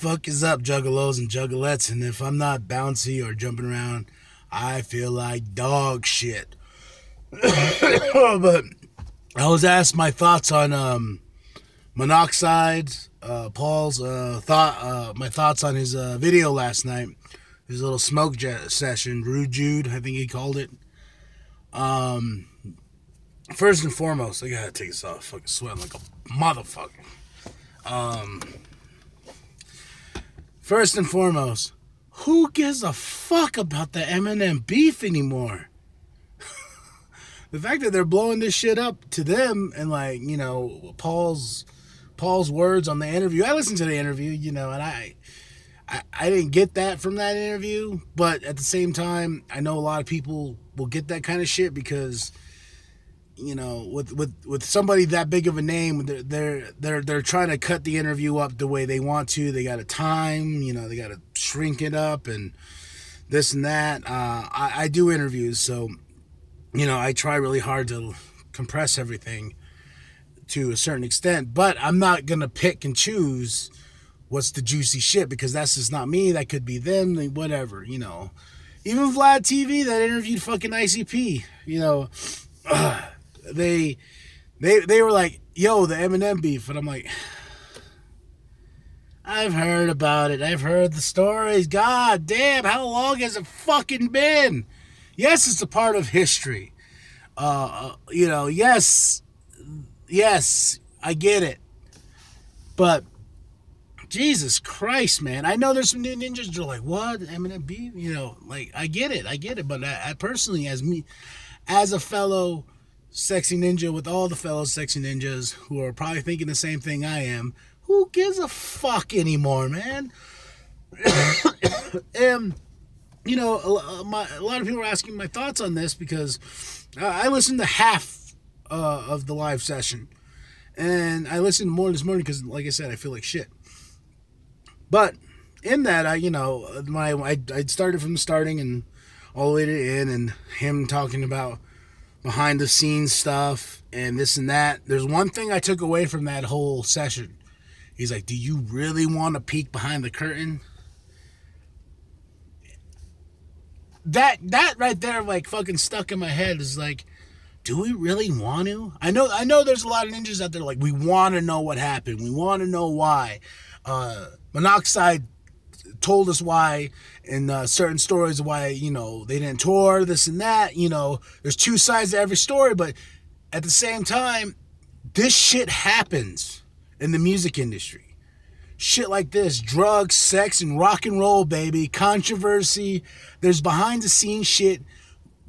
fuck is up, juggalos and juggalettes? And if I'm not bouncy or jumping around, I feel like dog shit. but I was asked my thoughts on um, monoxide. Uh, Paul's uh, thought, uh, my thoughts on his uh, video last night, his little smoke jet session, Rude Jude, I think he called it. Um, first and foremost, I gotta take this off. Fucking sweating like a motherfucker. Um, first and foremost, who gives a fuck about the Eminem beef anymore? the fact that they're blowing this shit up to them and like you know Paul's Paul's words on the interview. I listened to the interview, you know, and I, I I didn't get that from that interview, but at the same time, I know a lot of people will get that kind of shit because you know, with with with somebody that big of a name, they're they're they're, they're trying to cut the interview up the way they want to. They got a time, you know, they got to shrink it up and this and that. Uh, I, I do interviews, so you know, I try really hard to compress everything to a certain extent, but I'm not gonna pick and choose what's the juicy shit because that's just not me. That could be them, whatever, you know. Even Vlad TV that interviewed fucking ICP, you know. they they they were like, "Yo, the Eminem beef," and I'm like, "I've heard about it. I've heard the stories. God damn, how long has it fucking been?" Yes, it's a part of history. Uh, uh you know, yes, yes, I get it, but Jesus Christ, man! I know there's some new ninjas that are like, "What Eminem beef?" You know, like I get it, I get it, but I, I personally, as me, as a fellow sexy ninja with all the fellow sexy ninjas who are probably thinking the same thing I am. Who gives a fuck anymore, man? and you know, a, my, a, lot of people are asking my thoughts on this because I listened to half uh, of the live session, and I listened more this morning because, like I said, I feel like shit. But in that, I you know, my I I started from the starting and all the way to the end, and him talking about behind the scenes stuff and this and that. There's one thing I took away from that whole session. He's like, Do you really want to peek behind the curtain? That that right there like fucking stuck in my head is like, do we really want to? I know I know there's a lot of ninjas out there like we want to know what happened. We want to know why. Uh Monoxide told us why in uh, certain stories why you know they didn't tour this and that you know there's two sides to every story but at the same time this shit happens in the music industry. Shit like this drugs sex and rock and roll baby controversy there's behind the scenes shit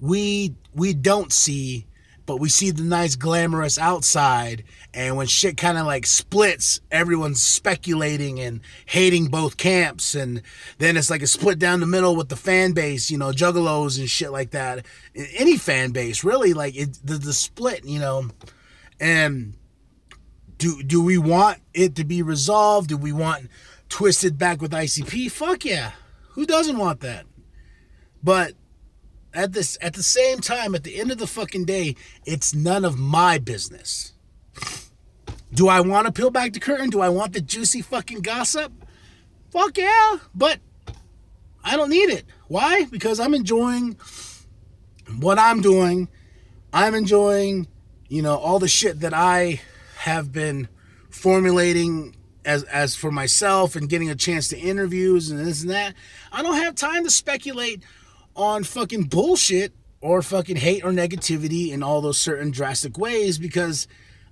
we we don't see but we see the nice glamorous outside and when shit kind of like splits everyone's speculating and hating both camps and then it's like a split down the middle with the fan base you know juggalos and shit like that. Any fan base really like it, the, the split you know? And do do we want it to be resolved? Do we want Twiztid back with icp fuck yeah. Who doesn't want that? But at this at the same time at the end of the fucking day it's none of my business. Do i want to peel back the curtain? Do i want the juicy fucking gossip? Fuck yeah but i don't need it. Why? Because i'm enjoying what i'm doing. I'm enjoying you know all the shit that i have been formulating as as for myself and getting a chance to interviews and this and that. I don't have time to speculate on fucking bullshit or fucking hate or negativity in all those certain drastic ways because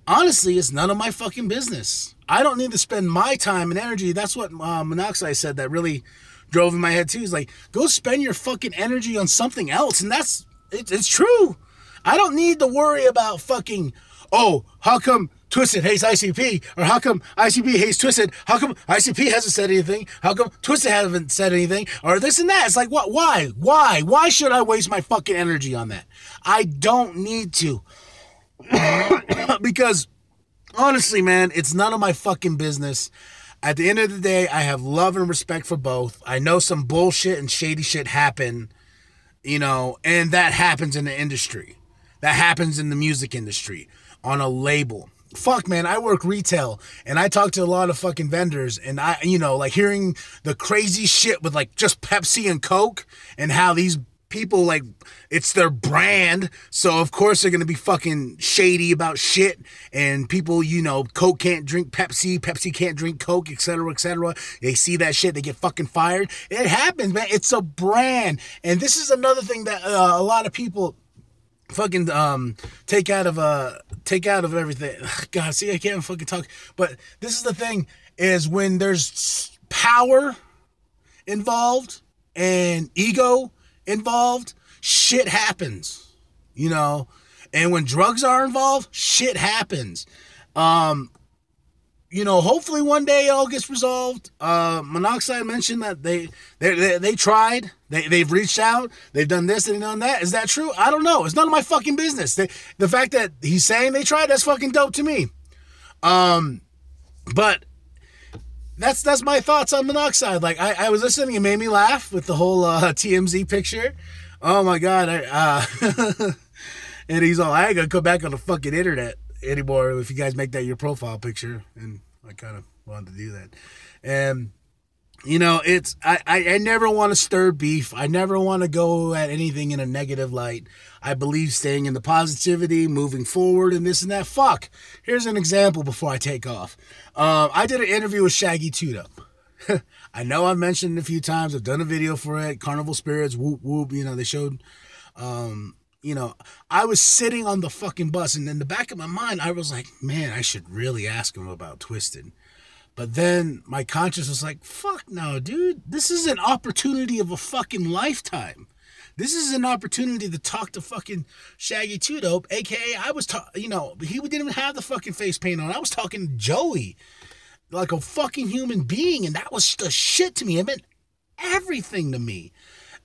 honestly, it's none of my fucking business. I don't need to spend my time and energy. That's what uh, Monoxide said that really drove in my head too. He's like, go spend your fucking energy on something else. And that's, it, it's true. I don't need to worry about fucking, oh, how come Twiztid hates ICP? Or how come ICP hates Twiztid? How come ICP hasn't said anything? How come Twiztid hasn't said anything? Or this and that. It's like, what? Why? Why? Why should I waste my fucking energy on that? I don't need to. because honestly, man, it's none of my fucking business. At the end of the day, I have love and respect for both. I know some bullshit and shady shit happen, you know, and that happens in the industry. That happens in the music industry on a label fuck man i work retail and i talk to a lot of fucking vendors and i you know like hearing the crazy shit with like just pepsi and coke and how these people like it's their brand so of course they're gonna be fucking shady about shit and people you know coke can't drink pepsi pepsi can't drink coke etc etc they see that shit they get fucking fired. It happens man it's a brand and this is another thing that uh, a lot of people fucking um take out of uh take out of everything god see i can't fucking talk but this is the thing is when there's power involved and ego involved, shit happens. You know, and when drugs are involved, shit happens. Um, you know, hopefully one day it all gets resolved. Uh, Monoxide mentioned that they they they, they tried. They they've reached out. They've done this and done that. Is that true? I don't know. It's none of my fucking business. They, the fact that he's saying they tried, that's fucking dope to me. Um, but that's that's my thoughts on monoxide. Like I, I was listening, it made me laugh with the whole uh, TMZ picture. Oh my god! I, uh, and he's all, I ain't gonna come back on the fucking internet anymore if you guys make that your profile picture. And I kind of wanted to do that. And you know, it's I, I, I never want to stir beef. I never want to go at anything in a negative light. I believe staying in the positivity, moving forward, and this and that. Fuck. Here's an example before I take off. Um, I did an interview with Shaggy 2 Dope. I know I've mentioned it a few times. I've done a video for it. Carnival Spirits, whoop whoop. You know, they showed. Um, you know, I was sitting on the fucking bus, and in the back of my mind, I was like, man, I should really ask him about Twiztid. But then my conscience was like, fuck no, dude. This is an opportunity of a fucking lifetime. This is an opportunity to talk to fucking Shaggy Two Dope, aka I was talking, you know, he didn't even have the fucking face paint on. I was talking to Joey like a fucking human being, and that was the shit to me. It meant everything to me.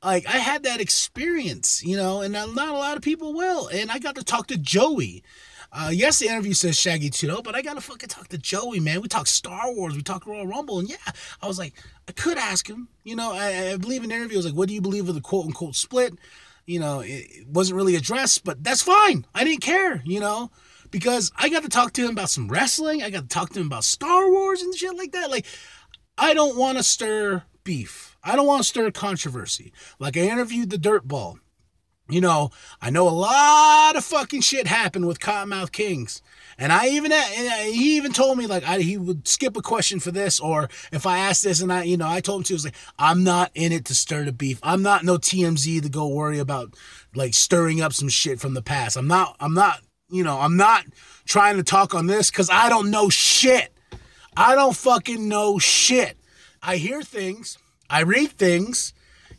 Like I had that experience, you know, and not a lot of people will. And I got to talk to Joey. Uh, yes, the interview says Shaggy 2 Dope, but I gotta fucking talk to Joey, man. We talk Star Wars, we talk Royal Rumble, and yeah, I was like, I could ask him. You know, I, I believe in the interview, I was like, what do you believe of the quote unquote split? You know, it, it wasn't really addressed, but that's fine. I didn't care, you know, because I got to talk to him about some wrestling. I got to talk to him about Star Wars and shit like that. Like, I don't want to stir beef. I don't want to stir controversy. Like I interviewed the Dirtball you know, I know a lot of fucking shit happened with Kottonmouth Kings. And I even, uh, uh, he even told me, like, I, he would skip a question for this, or if I asked this and I, you know, I told him to, was like, I'm not in it to stir the beef. I'm not no TMZ to go worry about, like, stirring up some shit from the past. I'm not, I'm not, you know, I'm not trying to talk on this because I don't know shit. I don't fucking know shit. I hear things, I read things,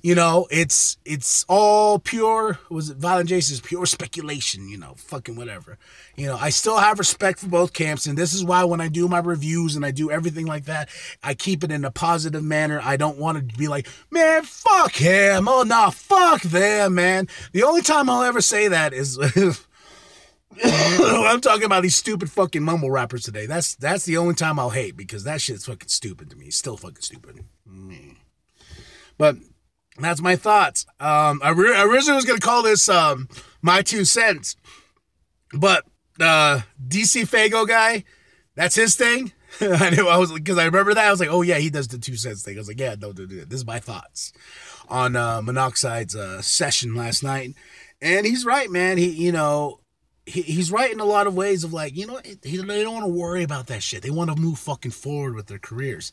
you know, it's it's all pure. Was it Violent Jason's pure speculation? You know, fucking whatever. You know, I still have respect for both camps, and this is why when I do my reviews and I do everything like that, I keep it in a positive manner. I don't want to be like, man, fuck him. Oh nah, fuck them, man. The only time I'll ever say that is. I'm talking about these stupid fucking mumble rappers today. That's that's the only time I'll hate because that shit's fucking stupid to me. It's still fucking stupid. Mm. But that's my thoughts. Um, I, re- I originally was gonna call this um, my two cents, but uh, DC Fago guy, that's his thing. I knew I was because I remember that I was like, oh yeah, he does the two cents thing. I was like, yeah, no, do this is my thoughts on uh, Monoxide's uh, session last night, and he's right, man. He, you know, he, he's right in a lot of ways of like, you know, he, they don't want to worry about that shit. They want to move fucking forward with their careers,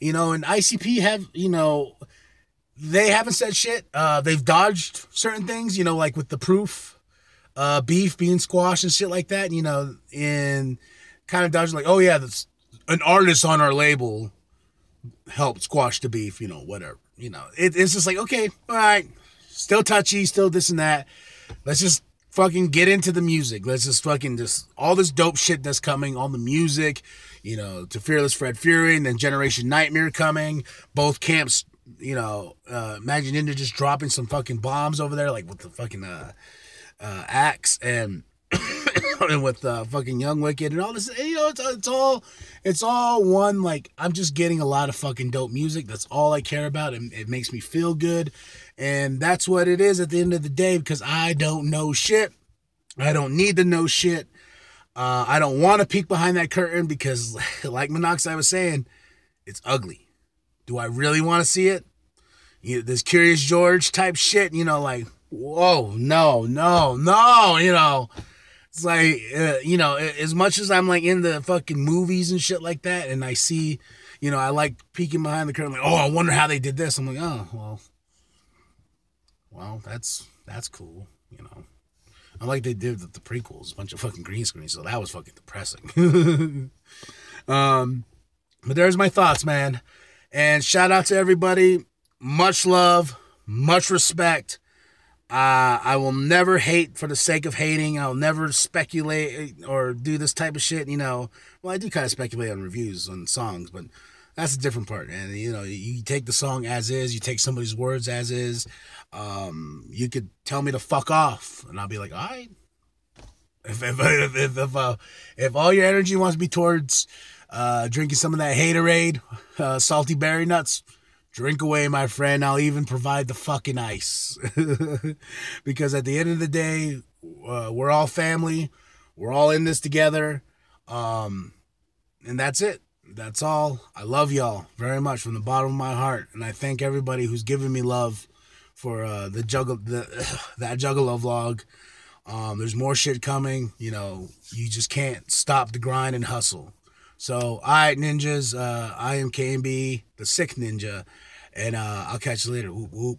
you know. And ICP have, you know they haven't said shit. Uh, they've dodged certain things, you know, like with the proof, uh, beef being squashed and shit like that. You know, in kind of dodging like, oh yeah, that's an artist on our label helped squash the beef. You know, whatever. You know, it, it's just like okay, all right, still touchy, still this and that. Let's just fucking get into the music. Let's just fucking just all this dope shit that's coming, all the music, you know, to Fearless Fred Fury and then Generation Nightmare coming. Both camps you know, uh, Majik Ninja just dropping some fucking bombs over there, like with the fucking uh, uh, axe and and with uh, fucking Young Wicked and all this. You know, it's, it's all it's all one. Like I'm just getting a lot of fucking dope music. That's all I care about, and it makes me feel good. And that's what it is at the end of the day because I don't know shit. I don't need to know shit. Uh, I don't want to peek behind that curtain because, like Monoxide was saying, it's ugly. Do I really want to see it? You know, this Curious George type shit, you know, like, whoa, no, no, no, you know. It's like, uh, you know, as much as I'm like in the fucking movies and shit like that, and I see, you know, I like peeking behind the curtain, like, oh, I wonder how they did this. I'm like, oh, well, well, that's that's cool, you know. I like they did the, the prequels, a bunch of fucking green screens, so that was fucking depressing. um, but there's my thoughts, man. And shout out to everybody. Much love, much respect. Uh, I will never hate for the sake of hating. I'll never speculate or do this type of shit. You know, well, I do kind of speculate on reviews on songs, but that's a different part. And you know, you take the song as is, you take somebody's words as is. Um, you could tell me to fuck off, and I'll be like, all right. If if if if, if, uh, if all your energy wants to be towards uh, drinking some of that haterade, uh, salty berry nuts, drink away, my friend. I'll even provide the fucking ice. because at the end of the day, uh, we're all family. We're all in this together. Um, and that's it. That's all. I love y'all very much from the bottom of my heart. And I thank everybody who's given me love for uh, the juggle the that juggle juggalo vlog. Um, there's more shit coming. You know, you just can't stop the grind and hustle. So, all right, ninjas. Uh, I am KMB, the sick ninja, and uh, I'll catch you later. Whoop, whoop.